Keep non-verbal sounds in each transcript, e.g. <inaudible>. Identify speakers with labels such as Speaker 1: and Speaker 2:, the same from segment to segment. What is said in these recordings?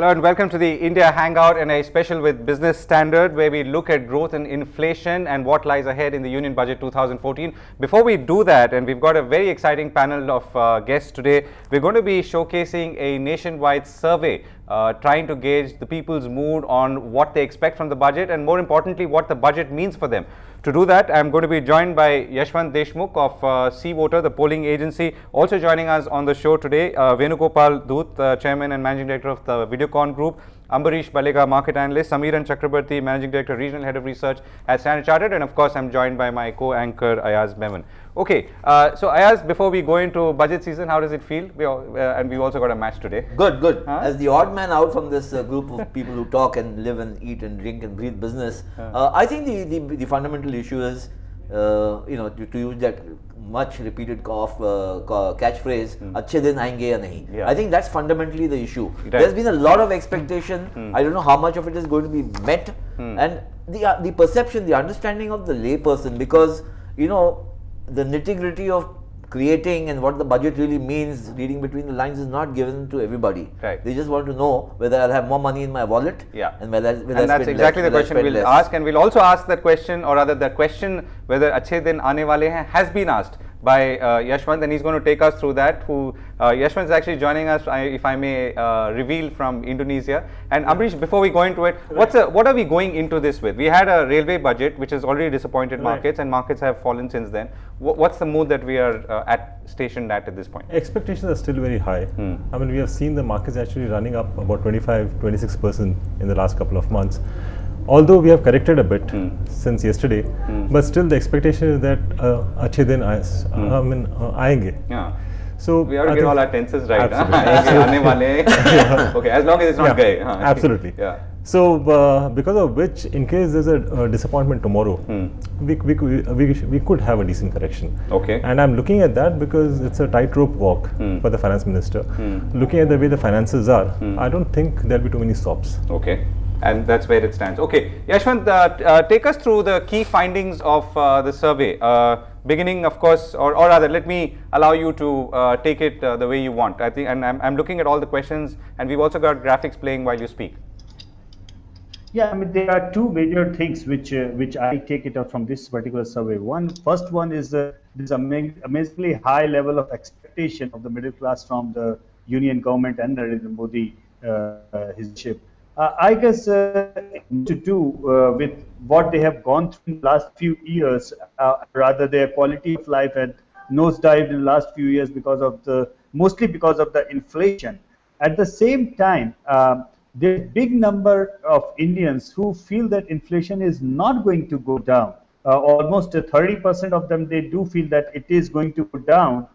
Speaker 1: Hello and welcome to the India Hangout and a special with Business Standard where we look at growth and inflation and what lies ahead in the Union Budget 2014. Before we do that, and we've got a very exciting panel of uh, guests today, we're going to be showcasing a nationwide survey uh, trying to gauge the people's mood on what they expect from the budget and more importantly what the budget means for them. To do that, I'm going to be joined by Yashwant Deshmukh of uh, CVoter, the polling agency. Also joining us on the show today, uh, Venugopal Dhoot, uh, Chairman and Managing Director of the Videocon Group, Ambareesh Baliga, Market Analyst, Samiran Chakraborty, Managing Director, Regional Head of Research at Standard Chartered, and of course, I'm joined by my co-anchor Ayaz Memon. Okay, uh, so Ayaz, before we go into budget season, how does it feel? We all, uh, and we've also got a match today.
Speaker 2: Good, good.
Speaker 1: Huh?
Speaker 2: As the odd man out from this uh, group of people who talk and live and eat and drink and breathe business, uh, I think the, the, the fundamental issue is, uh, you know to, to, use that much repeated cough uh, catchphrase mm. acche din aayenge ya nahi
Speaker 1: yeah.
Speaker 2: i think that's fundamentally the issue
Speaker 1: right.
Speaker 2: there's been a lot of expectation mm. i don't know how much of it is going to be met mm. and the uh, the perception the understanding of the layperson because you know the nitty gritty of creating and what the budget really means, reading between the lines is not given to everybody.
Speaker 1: Right.
Speaker 2: They just want to know whether I'll have more money in my wallet.
Speaker 1: Yeah.
Speaker 2: And whether, whether
Speaker 1: and I
Speaker 2: that's
Speaker 1: exactly
Speaker 2: less,
Speaker 1: the question we'll
Speaker 2: less.
Speaker 1: ask, and we'll also ask that question, or rather, the question whether "Achhe Din Aane Wale Hain" has been asked by uh, Yashwant and he's going to take us through that who uh, Yashwant is actually joining us I, if I may uh, reveal from Indonesia and Amrish before we go into it what's a, what are we going into this with we had a railway budget which has already disappointed
Speaker 3: Right.
Speaker 1: markets and markets have fallen since then Wh- what's the mood that we are uh, at stationed at at this point
Speaker 3: Expectations are still very high.
Speaker 1: Hmm.
Speaker 3: I mean, we have seen the markets actually running up about 25, 26% in the last couple of months Although we have corrected a bit
Speaker 1: Hmm.
Speaker 3: since yesterday, but still the expectation is that uh, अच्छे दिन आए-
Speaker 1: Hmm.
Speaker 3: I mean, uh, आएंगे.
Speaker 1: yeah
Speaker 3: So
Speaker 1: we have to
Speaker 3: I
Speaker 1: get
Speaker 3: think-
Speaker 1: all our tenses right <laughs> huh?
Speaker 3: Absolutely.
Speaker 1: आने वाले <laughs> okay as long as it's not
Speaker 3: Yeah,
Speaker 1: gaye huh?
Speaker 3: absolutely.
Speaker 1: yeah
Speaker 3: So, uh, because of which, in case there's a uh, disappointment tomorrow,
Speaker 1: Hmm.
Speaker 3: we, we, we, we, sh- we could have a decent correction.
Speaker 1: Okay.
Speaker 3: And I'm looking at that because it's a tightrope walk
Speaker 1: Hmm.
Speaker 3: for the finance minister. Looking at the way the finances are, I don't think there'll be too many stops.
Speaker 1: Okay, and that's where it stands. Okay, Yashwant, uh, uh, take us through the key findings of uh, the survey. Uh, beginning, of course, or, or rather, let me allow you to take it the way you want. I think, and I'm, I'm looking at all the questions, and we've also got graphics playing while you speak.
Speaker 4: Yeah, I mean there are two major things which uh, which I take it out from this particular survey. One, first one is uh, this ama- amazingly high level of expectation of the middle class from the union government and Narendra Modi uh, his ship. Uh, I guess uh, to do uh, with what they have gone through in the last few years, uh, rather their quality of life had nosedived in the last few years because of the mostly because of the inflation. At the same time, um, there's a big number of Indians who feel that inflation is not going to go down. Uh, almost uh, 30% of them, they do feel that it is going to go down,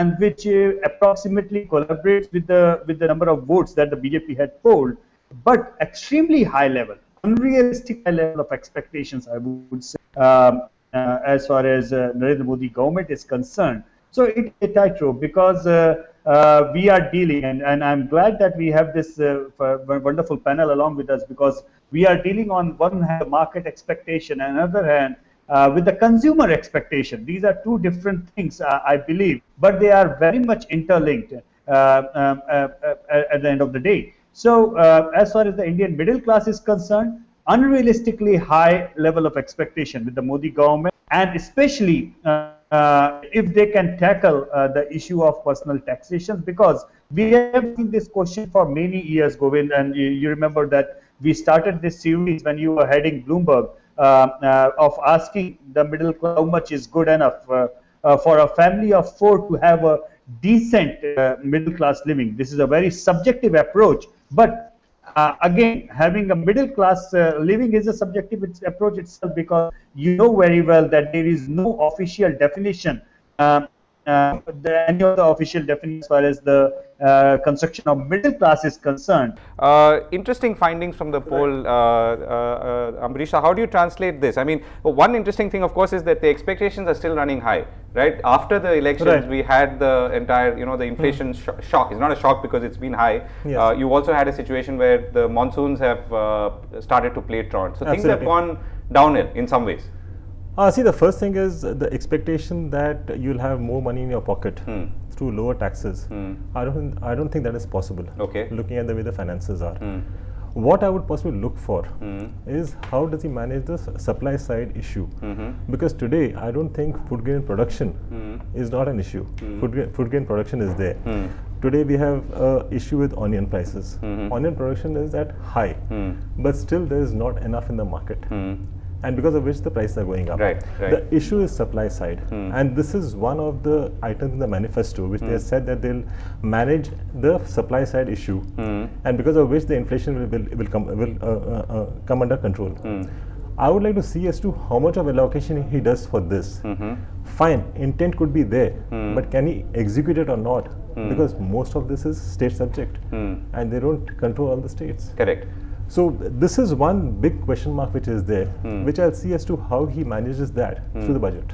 Speaker 4: and which uh, approximately collaborates with the with the number of votes that the BJP had polled, but extremely high level, unrealistic high level of expectations, I would say, um, uh, as far as uh, Narendra Modi government is concerned. So it's a tightrope because uh, uh, we are dealing, and, and I'm glad that we have this uh, wonderful panel along with us because we are dealing on one hand market expectation, and another hand uh, with the consumer expectation. These are two different things, uh, I believe, but they are very much interlinked uh, um, uh, at the end of the day. So, uh, as far as the Indian middle class is concerned, unrealistically high level of expectation with the Modi government, and especially uh, uh, if they can tackle uh, the issue of personal taxation, because we have seen this question for many years, Govind, and you, you remember that we started this series when you were heading Bloomberg uh, uh, of asking the middle class how much is good enough uh, for a family of four to have a decent middle class living. This is a very subjective approach, but uh, again, having a middle class uh, living is a subjective approach itself because you know very well that there is no official definition, uh, uh, the, any of the official definition as far as the uh, construction of middle class is concerned.
Speaker 1: Uh, interesting findings from the poll, uh, uh, uh, Amrisha. How do you translate this? I mean, one interesting thing, of course, is that the expectations are still running high, right? After the elections,
Speaker 3: Right.
Speaker 1: we had the entire, you know, the inflation sho- shock. It's not a shock because it's been high.
Speaker 3: Yes.
Speaker 1: Uh, you also had a situation where the monsoons have uh, started to play truant. So things have gone downhill in some ways.
Speaker 3: Uh, see, the first thing is the expectation that you'll have more money in your pocket
Speaker 1: Hmm.
Speaker 3: through lower taxes. I don't, I don't think that is possible.
Speaker 1: Okay.
Speaker 3: Looking at the way the finances are.
Speaker 1: Hmm.
Speaker 3: What I would possibly look for is how does he manage the supply side issue?
Speaker 1: Mm-hmm.
Speaker 3: Because today, I don't think food grain production
Speaker 1: Hmm.
Speaker 3: is not an issue. Food, grain, food grain production is there.
Speaker 1: Hmm.
Speaker 3: Today, we have a issue with onion prices.
Speaker 1: Mm-hmm.
Speaker 3: Onion production is at high,
Speaker 1: Hmm.
Speaker 3: but still there is not enough in the market and because of which the prices are going up.
Speaker 1: Right, right.
Speaker 3: The issue is supply side, hmm. and this is one of the items in the manifesto which they hmm. have said that they'll manage the supply side issue, hmm. and because of which the inflation will will, will come will uh, uh, uh, come under control. I would like to see as to how much of allocation he does for this. Mm-hmm. Fine, intent could be there, but can he execute it or not? Because most of this is state subject, and they don't control all the states.
Speaker 1: Correct.
Speaker 3: So this is one big question mark which is there,
Speaker 1: Hmm.
Speaker 3: which I'll see as to how he manages that through the budget.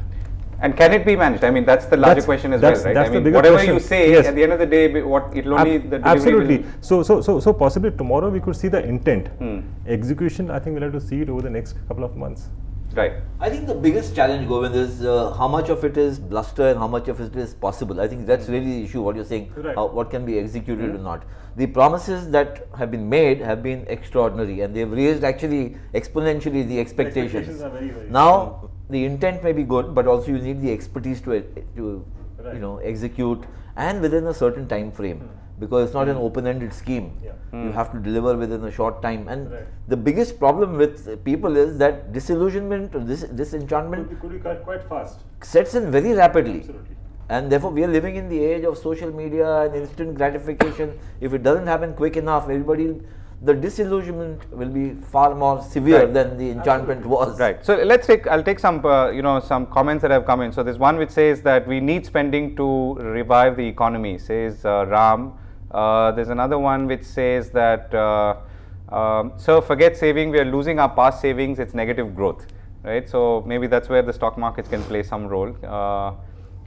Speaker 1: And can it be managed? I mean, that's the larger
Speaker 3: That's-
Speaker 1: question as well, right?
Speaker 3: that's
Speaker 1: I
Speaker 3: the
Speaker 1: mean, whatever
Speaker 3: question.
Speaker 1: you say,
Speaker 3: Yes.
Speaker 1: at the end of the day, what it'll only
Speaker 3: Ab-
Speaker 1: the
Speaker 3: absolutely. So, so, so, so possibly tomorrow we could see the intent.
Speaker 1: Hmm.
Speaker 3: Execution, I think we'll have to see it over the next couple of months.
Speaker 1: Right.
Speaker 2: I think the biggest challenge, Govind, is uh, how much of it is bluster and how much of it is possible. I think that's mm-hmm. really the issue. What you're saying,
Speaker 3: Right.
Speaker 2: how, what can be executed mm-hmm. or not. The promises that have been made have been extraordinary, and they've raised actually exponentially the expectations.
Speaker 3: Very, very
Speaker 2: now, the intent may be good, but also you need the expertise to to
Speaker 3: Right.
Speaker 2: you know execute and within a certain time frame. Mm-hmm. Because it's not an open-ended scheme.
Speaker 3: Yeah.
Speaker 2: You have to deliver within a short time. And
Speaker 3: Right.
Speaker 2: the biggest problem with people is that disillusionment or this disenchantment
Speaker 3: could be quite, quite fast.
Speaker 2: sets in very rapidly.
Speaker 3: Absolutely.
Speaker 2: And therefore, we are living in the age of social media and instant gratification. If it doesn't happen quick enough, everybody, the disillusionment will be far more severe
Speaker 1: Right.
Speaker 2: than the enchantment was.
Speaker 1: Right. So let's take. I'll take some. Uh, you know, some comments that have come in. So there's one which says that we need spending to revive the economy. Says uh, Ram. Uh, there's another one which says that. Uh, um, sir, forget saving. We are losing our past savings. It's negative growth. Right. So maybe that's where the stock markets can play some role. Uh,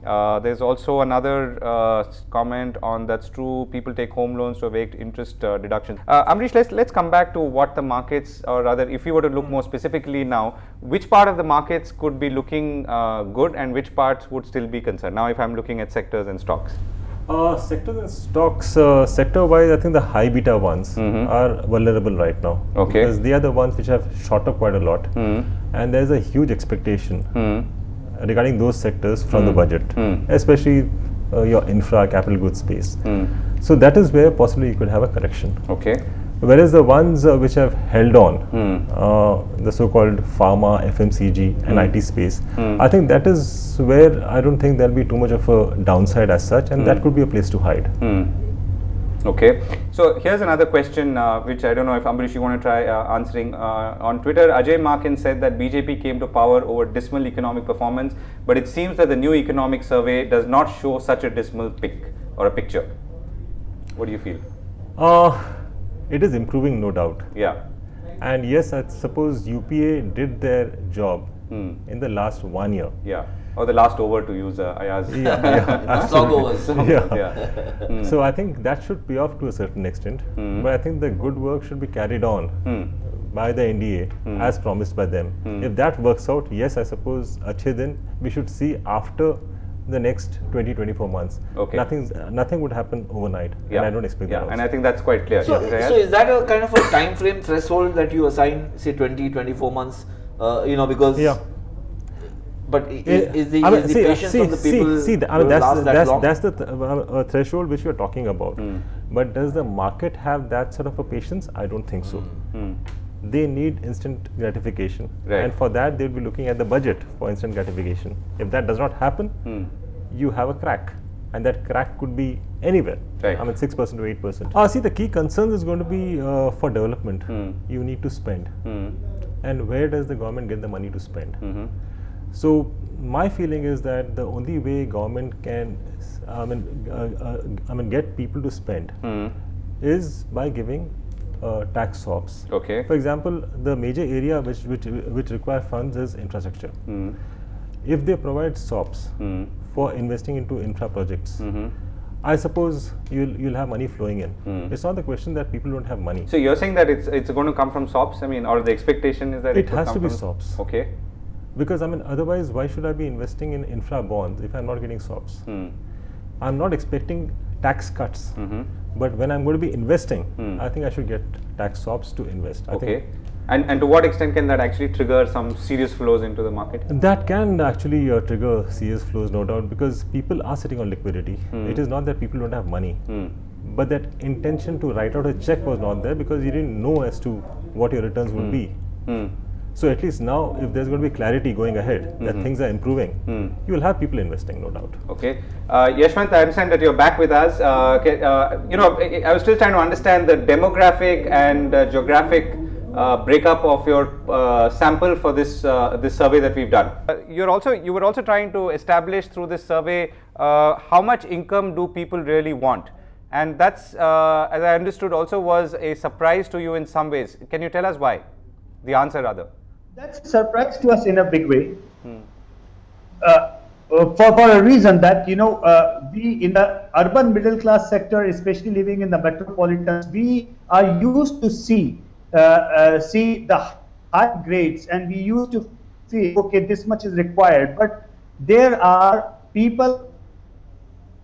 Speaker 1: uh, there's also another uh, comment on that's true. People take home loans to evade interest deductions. Uh, Amrish, let's let's come back to what the markets, or rather, if you were to look more specifically now, which part of the markets could be looking good, and which parts would still be concerned? Now, if I'm looking at sectors and stocks.
Speaker 3: Uh, sectors and stocks, uh, sector wise, I think the high beta ones are vulnerable right now.
Speaker 1: Mm-hmm. Okay.
Speaker 3: Because they are the ones which have shot up quite a lot.
Speaker 1: Hmm.
Speaker 3: And there's a huge expectation regarding those sectors from
Speaker 1: Hmm.
Speaker 3: the budget, especially uh, your infra, capital goods space. So that is where possibly you could have a correction.
Speaker 1: Okay.
Speaker 3: Whereas the ones uh, which have held on,
Speaker 1: Hmm.
Speaker 3: uh, the so-called pharma, FMCG,
Speaker 1: Hmm.
Speaker 3: and IT space, I think that is where I don't think there'll be too much of a downside as such, and
Speaker 1: Hmm.
Speaker 3: that could be a place to hide.
Speaker 1: Okay, so here's another question uh, which I don't know if Ambrish you want to try uh, answering. Uh, on Twitter, Ajay Markin said that BJP came to power over dismal economic performance, but it seems that the new economic survey does not show such a dismal pic or a picture. What do you feel?
Speaker 3: Uh, it is improving, no doubt.
Speaker 1: Yeah.
Speaker 3: And yes, I suppose UPA did their job
Speaker 1: Hmm.
Speaker 3: in the last one year.
Speaker 1: Yeah. Or the last over to use uh, Ayaz.
Speaker 3: Yeah, yeah, <laughs>
Speaker 2: The <laughs> slog
Speaker 3: yeah.
Speaker 1: yeah. Hmm.
Speaker 3: So I think that should pay off to a certain extent. But I think the good work should be carried on
Speaker 1: Hmm.
Speaker 3: by the NDA as promised by them. If that works out, yes, I suppose Achhe din we should see after the next 20 24 months.
Speaker 1: Okay.
Speaker 3: Nothing's, nothing would happen overnight.
Speaker 1: Yeah.
Speaker 3: And I don't expect
Speaker 1: Yeah,
Speaker 3: that.
Speaker 1: and. I think that's quite clear.
Speaker 2: So,
Speaker 1: Yes,
Speaker 2: so is that a kind of a time frame threshold that you assign, say 20, 24 months? Uh, you know, because
Speaker 3: yeah.
Speaker 2: But i- is, is the,
Speaker 3: I mean,
Speaker 2: is the
Speaker 3: see,
Speaker 2: patience
Speaker 3: see,
Speaker 2: of the people
Speaker 3: see, the- I mean, that's,
Speaker 2: last that
Speaker 3: that's,
Speaker 2: long?
Speaker 3: that's the th- uh, uh, threshold which we are talking about.
Speaker 1: Hmm.
Speaker 3: But does the market have that sort of a patience? I don't think so. They need instant gratification.
Speaker 1: Right.
Speaker 3: And for that, they'll be looking at the budget for instant gratification. If that does not happen,
Speaker 1: Hmm.
Speaker 3: you have a crack. And that crack could be anywhere.
Speaker 1: Right.
Speaker 3: I mean, 6% to 8%. Ah, see, the key concern is going to be uh, for development.
Speaker 1: Hmm.
Speaker 3: You need to spend.
Speaker 1: Hmm.
Speaker 3: And where does the government get the money to spend?
Speaker 1: Mm-hmm.
Speaker 3: So my feeling is that the only way government can, I mean, uh, uh, I mean, get people to spend
Speaker 1: Hmm.
Speaker 3: is by giving uh, tax SOPs.
Speaker 1: Okay.
Speaker 3: For example, the major area which which which require funds is infrastructure.
Speaker 1: Hmm.
Speaker 3: If they provide SOPs
Speaker 1: Hmm.
Speaker 3: for investing into infra projects,
Speaker 1: Mhm.
Speaker 3: I suppose you'll you'll have money flowing in.
Speaker 1: Hmm.
Speaker 3: It's not the question that people don't have money.
Speaker 1: So you're saying that it's it's going to come from SOPs? I mean, or the expectation is that it,
Speaker 3: It has
Speaker 1: come
Speaker 3: to be SOPs.
Speaker 1: Okay.
Speaker 3: Because I mean, otherwise, why should I be investing in infra bonds if I'm not getting SOPs?
Speaker 1: Hmm.
Speaker 3: I'm not expecting tax cuts,
Speaker 1: Mm-hmm.
Speaker 3: But when I'm going to be investing, I think I should get tax SOPs to invest. I
Speaker 1: Hmm. Okay.
Speaker 3: think
Speaker 1: And, and to what extent can that actually trigger some serious flows into the market?
Speaker 3: that can actually uh, trigger serious flows, no doubt, because people are sitting on liquidity.
Speaker 1: Hmm.
Speaker 3: It is not that people don't have money, but that intention to write out a check was not there because you didn't know as to what your returns would be.
Speaker 1: Hmm.
Speaker 3: So at least now, if there's going to be clarity going ahead that
Speaker 1: Mm-hmm.
Speaker 3: things are improving,
Speaker 1: Hmm.
Speaker 3: you will have people investing, no doubt.
Speaker 1: Okay. Uh, Yashwant, I understand that you're back with us. Uh, ca- uh, you know, I, I was still trying to understand the demographic and uh, geographic uh, breakup of your uh, sample for this uh, this survey that we've done. Uh, you're also you were also trying to establish through this survey uh, how much income do people really want, and that's uh, as I understood also was a surprise to you in some ways. Can you tell us why? The answer rather.
Speaker 4: That's a surprise to us in a big way. Uh, uh, for, for a reason that you know uh, we in the urban middle class sector especially living in the metropolitans we are used to see uh, uh, see the high grades and we used to feel okay this much is required but there are people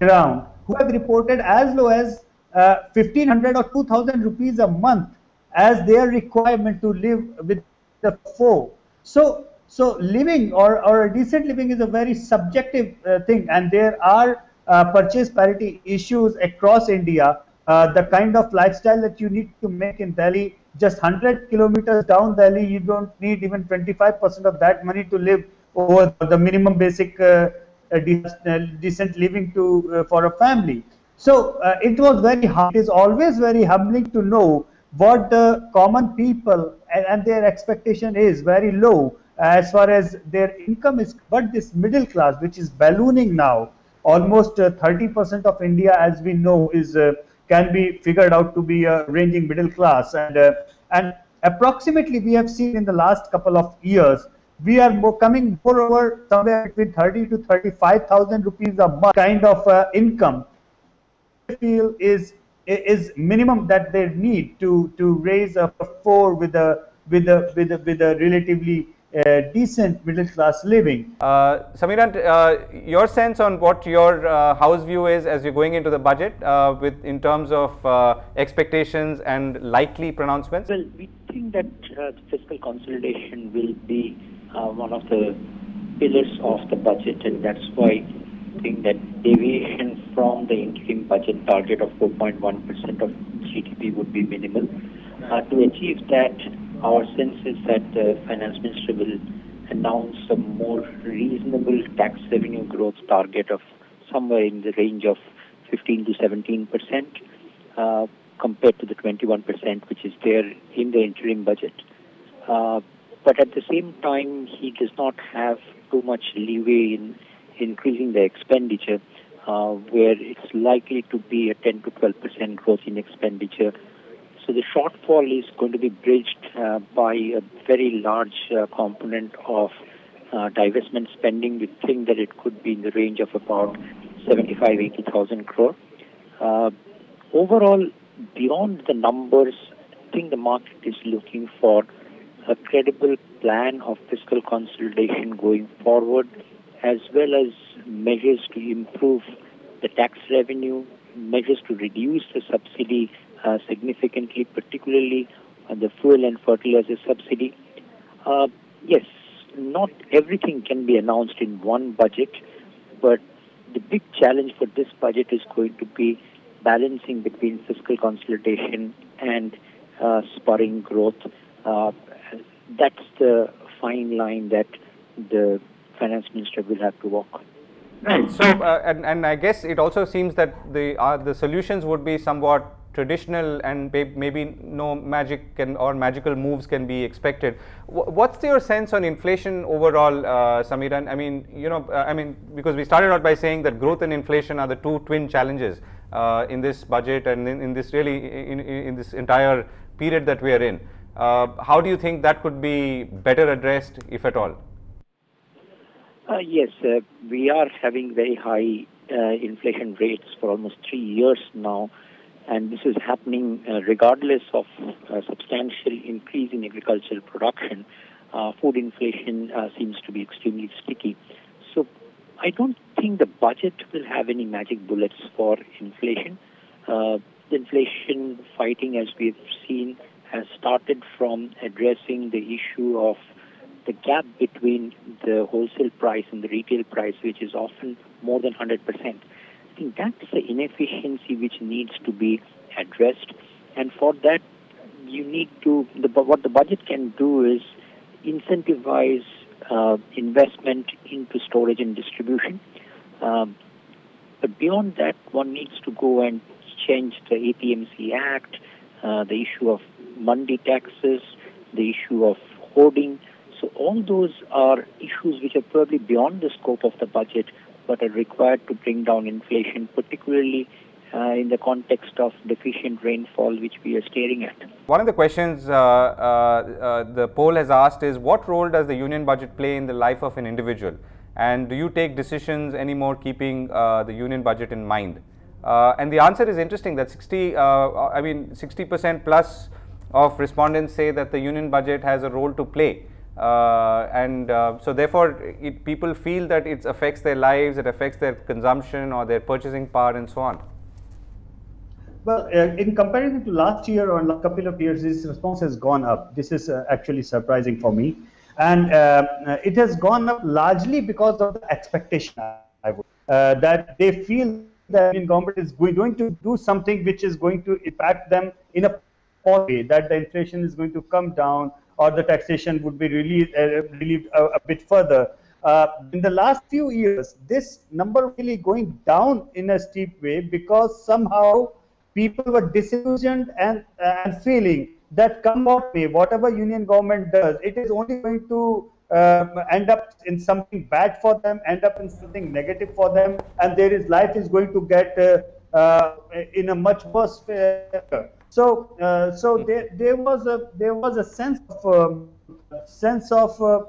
Speaker 4: around who have reported as low as uh, 1500 or 2000 rupees a month as their requirement to live with the four. So, so living or, or a decent living is a very subjective uh, thing, and there are uh, purchase parity issues across India. Uh, the kind of lifestyle that you need to make in Delhi, just 100 kilometers down Delhi, you don't need even 25% of that money to live over the minimum basic uh, uh, uh, decent living to for a family. So it was very hard. It is always very humbling to know what the common people and, their expectation is very low as far as their income is. But this middle class, which is ballooning now, almost uh, 30% of India, as we know, is uh, can be figured out to be a ranging middle class, and uh, and approximately we have seen in the last couple of years we are more coming moreover somewhere between 30 to 35,000 rupees a month kind of uh, income. Feel is is minimum that they need to to raise a four with a with a with a with a relatively uh, decent middle class living.
Speaker 1: Uh, Samiran, uh, your sense on what your uh, house view is as you're going into the budget uh, with in terms of uh, expectations and likely pronouncements?
Speaker 5: Well, we think that uh, fiscal consolidation will be uh, one of the pillars of the budget, and that's why Think that deviation from the interim budget target of 4.1% of GDP would be minimal. Uh, to achieve that, our sense is that the finance minister will announce a more reasonable tax revenue growth target of somewhere in the range of 15 to 17 percent. Uh, compared to the 21% which is there in the interim budget. Uh, but at the same time, he does not have too much leeway in increasing the expenditure, uh, where it's likely to be a 10 to 12% growth in expenditure. So the shortfall is going to be bridged uh, by a very large uh, component of uh, divestment spending. We think that it could be in the range of about 75, 80,000 crore. Uh, overall, beyond the numbers, I think the market is looking for a credible plan of fiscal consolidation going forward, as well as measures to improve the tax revenue, measures to reduce the subsidy uh, significantly, particularly on the fuel and fertilizer subsidy. Uh, yes, not everything can be announced in one budget, but the big challenge for this budget is going to be balancing between fiscal consolidation and uh, spurring growth. Uh, that's the fine line that the finance minister will have to walk.
Speaker 1: Right. So, uh, and, and I guess it also seems that the uh, the solutions would be somewhat traditional and maybe no magic can or magical moves can be expected. Wh- what's your sense on inflation overall, uh, Samiran? I mean, you know, uh, I mean, because we started out by saying that growth and inflation are the two twin challenges uh, in this budget and in, in this really in, in, in this entire period that we are in. Uh, how do you think that could be better addressed, if at all?
Speaker 5: Uh, yes, uh, we are having very high uh, inflation rates for almost three years now, and this is happening uh, regardless of uh, substantial increase in agricultural production. uh, food inflation seems to be extremely sticky. So I don't think the budget will have any magic bullets for inflation. The inflation fighting, as we've seen, has started from addressing the issue of the gap between the wholesale price and the retail price, which is often more than 100%. I think that's the inefficiency which needs to be addressed. And for that, you need to, the, what the budget can do is incentivize uh, investment into storage and distribution. Um, but beyond that, one needs to go and change the APMC Act, uh, the issue of mandi taxes, the issue of hoarding. So all those are issues which are probably beyond the scope of the budget, but are required to bring down inflation, particularly uh, in the context of deficient rainfall, which we are staring at.
Speaker 1: One of the questions uh, uh, uh, the poll has asked is what role does the union budget play in the life of an individual? And do you take decisions anymore keeping uh, the union budget in mind? Uh, and the answer is interesting that 60, I mean, 60% plus of respondents say that the union budget has a role to play. Uh, and uh, so therefore it, people feel that it affects their lives, it affects their consumption or their purchasing power and so on.
Speaker 4: Well, uh, in comparison to last year or a couple of years, this response has gone up. This is uh, actually surprising for me. And uh, it has gone up largely because of the expectation, I would, uh, that they feel that the government is going to do something which is going to impact them in a way that the inflation is going to come down or the taxation would be relieved, uh, relieved a, a, bit further. Uh, in the last few years, this number really going down in a steep way because somehow people were disillusioned and, uh, and feeling that come what may, whatever union government does, it is only going to uh, end up in something bad for them, end up in something negative for them, and there is life is going to get uh, uh, in a much worse so, uh, so there, there was a there was a sense of um, sense of uh,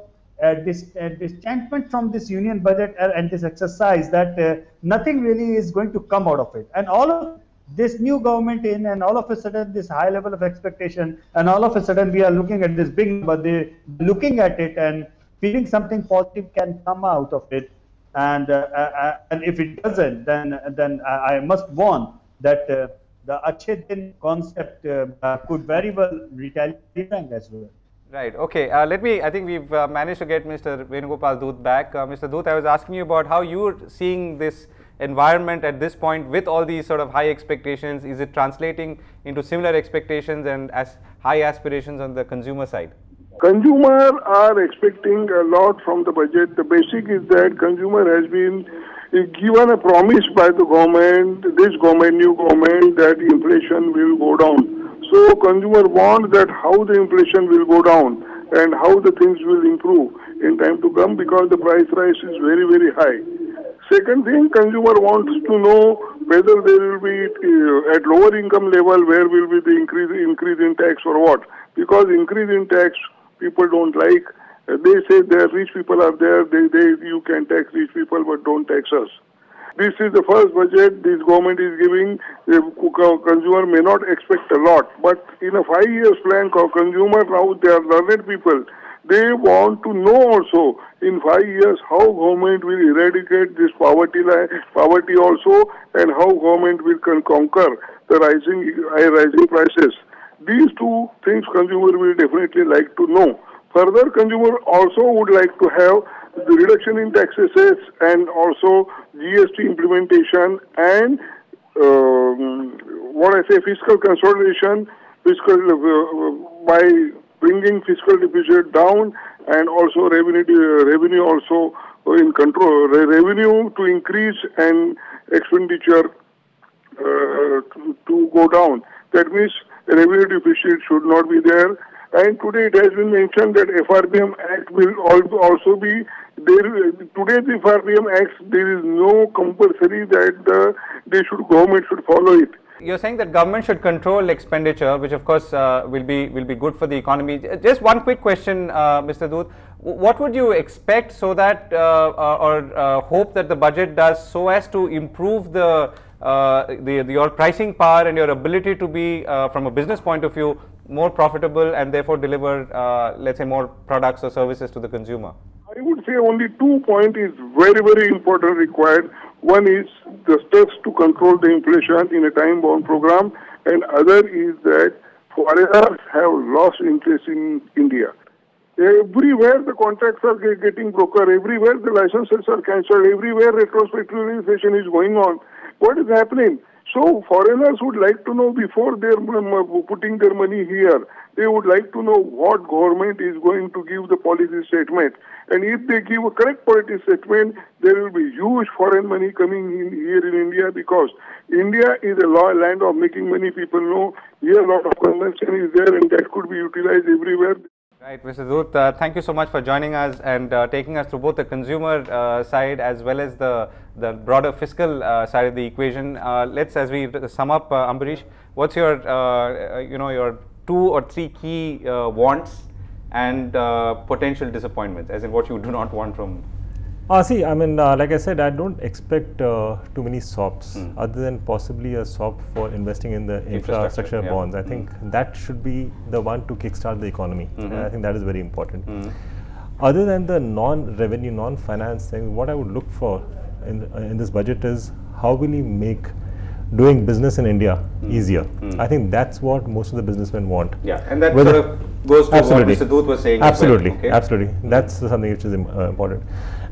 Speaker 4: uh, dis, uh, disenchantment from this union budget and this exercise that uh, nothing really is going to come out of it, and all of this new government in, and all of a sudden this high level of expectation, and all of a sudden we are looking at this big number, they looking at it and feeling something positive can come out of it, and uh, and if it doesn't, then then I, I must warn that the Achhe Din concept uh, could very well retaliate as well.
Speaker 1: Right. Okay. Uh, let me. I think we've uh, managed to get Mr. Venugopal Dhoot back. Uh, Mr. Dhoot, I was asking you about how you're seeing this environment at this point with all these sort of high expectations. Is it translating into similar expectations and as high aspirations on the consumer side?
Speaker 6: Consumer are expecting a lot from the budget. The basic is that consumer has been given a promise by the government, this government, new government, that inflation will go down. So consumer want that how the inflation will go down and how the things will improve in time to come because the price rise is very, very high. Second thing, consumer wants to know whether there will be uh, at lower income level where will be the increase increase in tax or what. Because increase in tax people don't like they say that rich people are there, they, they, you can tax rich people but don't tax us. This is the first budget this government is giving. The consumer may not expect a lot, but in a five years plan, consumer now they are learned people. They want to know also in five years how government will eradicate this poverty line, poverty also, and how government will conquer the rising rising prices. These two things consumer will definitely like to know. Further, consumer also would like to have the reduction in taxes and also GST implementation and um, what I say fiscal consolidation, fiscal uh, by bringing fiscal deficit down and also revenue uh, revenue also in control revenue to increase and expenditure uh, to, to go down. That means revenue deficit should not be there and today it has been mentioned that FRBM Act will also be there. Today's FRBM Act, there is no compulsory that the they should government should follow it.
Speaker 1: You're saying that government should control expenditure, which of course uh, will be will be good for the economy. Just one quick question, uh, Mr. Dhoot. What would you expect so that uh, uh or uh, hope that the budget does so as to improve the uh, the, the, your pricing power and your ability to be, uh, from a business point of view, more profitable and therefore deliver, uh, let's say, more products or services to the consumer?
Speaker 6: I would say only two points is very, very important required. One is the steps to control the inflation in a time-bound program, and other is that foreigners have lost interest in India. Everywhere the contracts are getting broker, everywhere the licenses are cancelled, everywhere retrospectivization is going on. What is happening? So foreigners would like to know before they're putting their money here, they would like to know what government is going to give the policy statement. And if they give a correct policy statement, there will be huge foreign money coming in here in India because India is a land of making money. People know here a lot of consumption is there and that could be utilized everywhere.
Speaker 1: Right, Mr. Dhoot, uh, thank you so much for joining us and uh, taking us through both the consumer uh, side as well as the, the broader fiscal uh, side of the equation. Uh, let's, as we sum up, uh, Ambareesh, what's your, you know, your two or three key wants and potential disappointments, as in what you do not want from
Speaker 3: uh, see, I mean, uh, like I said, I don't expect uh, too many SOPs mm. other than possibly a SOP for investing in the infrastructure, infrastructure yeah. bonds. I mm. think that should be the one to kickstart the economy. Mm -hmm. I think that is very important. -hmm. Other than the non-revenue, non-finance thing, what I would look for in, the, in this budget is how will he make doing business in India mm. easier. I think that's what most of the businessmen want.
Speaker 1: Yeah, and that Whether sort of goes to absolutely. what Mr. Dhoot was saying.
Speaker 3: Absolutely, well. okay. absolutely. That's something which is uh, important.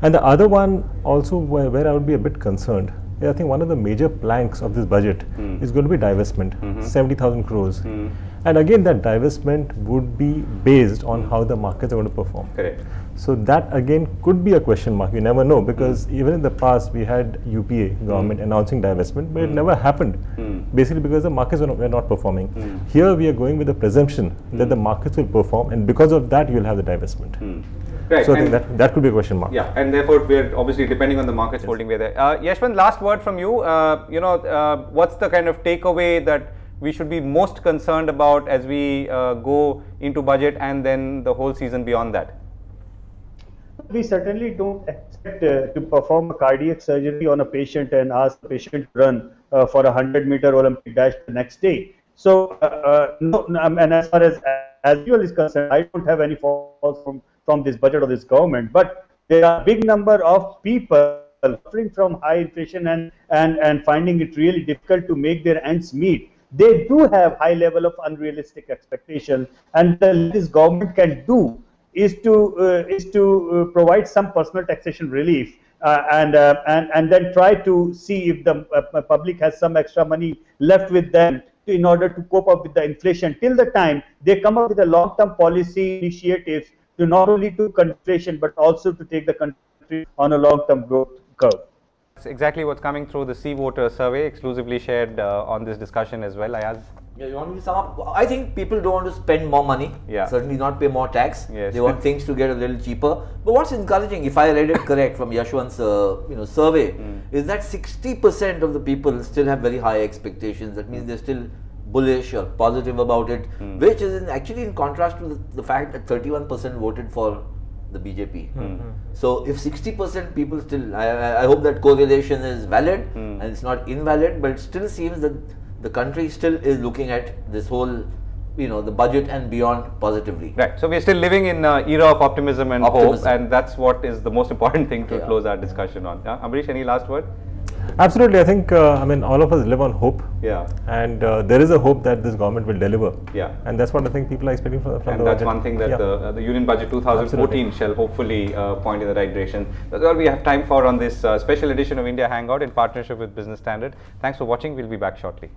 Speaker 3: And the other one also where, where I would be a bit concerned I think one of the major planks of this budget mm. is going to be divestment, mm -hmm. 70,000 crores. Mm. And again, that divestment would be based on how the markets are going to perform.
Speaker 1: Correct.
Speaker 3: So that again could be a question mark. You never know because mm. even in the past we had UPA government mm. announcing divestment, but mm. it never happened. Mm. Basically because the markets were not, were not performing. Here we are going with the presumption that the markets will perform, and because of that you will have the divestment.
Speaker 1: Right.
Speaker 3: So I think that, that could be a question mark.
Speaker 1: Yeah, and therefore we're obviously depending on the markets yes. holding way there. Uh, Yashwant, last word from you. Uh, you know, uh, what's the kind of takeaway that we should be most concerned about as we uh, go into budget and then the whole season beyond that?
Speaker 4: We certainly don't expect uh, to perform a cardiac surgery on a patient and ask the patient to run uh, for a 100 meter Olympic dash the next day. So, no, and as far as as usual is concerned, I don't have any faults from from this budget of this government. But there are a big number of people suffering from high inflation and, and, and finding it really difficult to make their ends meet. They do have high level of unrealistic expectation, and this government can do is to uh, is to uh, provide some personal taxation relief uh, and uh, and and then try to see if the uh, public has some extra money left with them in order to cope up with the inflation till the time they come up with a long term policy initiatives to not only to inflation but also to take the country on a long-term growth curve.
Speaker 1: That's exactly what's coming through the CVoter survey, exclusively shared uh, on this discussion as well. Ayaz.
Speaker 2: Yeah, you want me to sum up? I think people don't want to spend more money.
Speaker 1: Yeah.
Speaker 2: Certainly not pay more tax.
Speaker 1: Yes.
Speaker 2: They want things to get a little cheaper. But what's encouraging, if I read it correct from Yashwant's uh, you know survey, mm. is that 60% of the people still have very high expectations. That means they're still bullish or positive about it, mm. which is in, actually in contrast to the, the fact that 31% voted for the BJP. Mm. So if 60% people still, I, I, hope that correlation is valid mm. and it's not invalid, but it still seems that the country still is looking at this whole you know the budget and beyond positively
Speaker 1: right so we're still living in an era of optimism and optimism. hope and that's what is the most important thing to yeah. close our discussion on yeah ambrish any last word
Speaker 3: Absolutely, I think uh, I mean all of us live on hope.
Speaker 1: Yeah.
Speaker 3: And uh, there is a hope that this government will deliver.
Speaker 1: Yeah.
Speaker 3: And that's what I think people are expecting from, from
Speaker 1: and
Speaker 3: the
Speaker 1: that's
Speaker 3: budget.
Speaker 1: one thing that yeah. the, uh, the Union Budget 2014 Absolutely. shall hopefully uh, point in the right direction. That's all we have time for on this uh, special edition of India Hangout in partnership with Business Standard. Thanks for watching. We'll be back shortly.